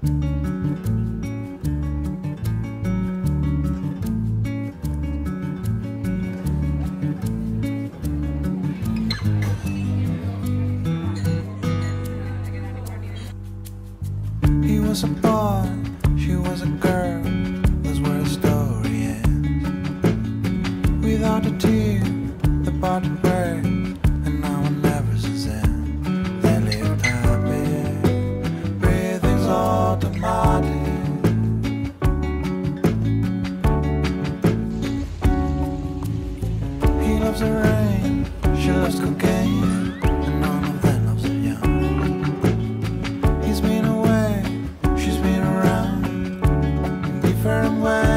He was a boy, she was a girl, that's where the story ends. Without a tear, the body He loves the rain, she loves cocaine, and loves. He's been away, she's been around, different ways.